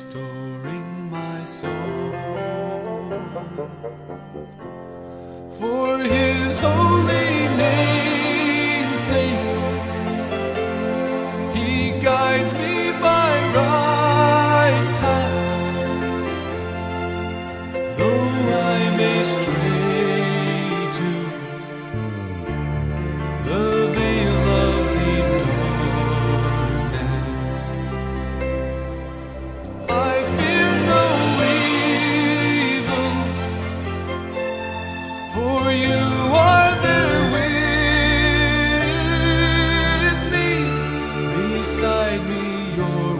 restoring my soul. Beside me your